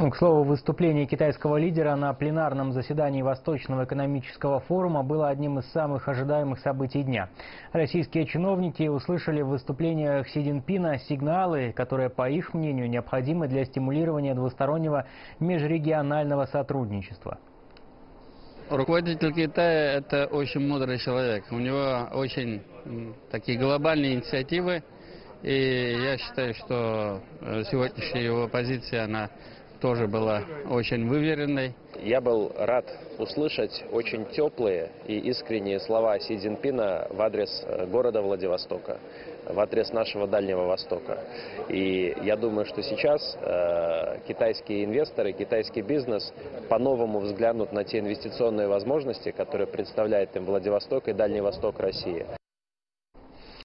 Ну, к слову, выступление китайского лидера на пленарном заседании Восточного экономического форума было одним из самых ожидаемых событий дня. Российские чиновники услышали в выступлениях Си Цзиньпина сигналы, которые, по их мнению, необходимы для стимулирования двустороннего межрегионального сотрудничества. Руководитель Китая – это очень мудрый человек. У него очень такие глобальные инициативы. И я считаю, что э, сегодняшняя его позиция, она тоже была очень выверенной. Я был рад услышать очень теплые и искренние слова Си Цзиньпина в адрес э, города Владивостока, в адрес нашего Дальнего Востока. И я думаю, что сейчас э, китайские инвесторы, китайский бизнес по-новому взглянут на те инвестиционные возможности, которые представляет им Владивосток и Дальний Восток России.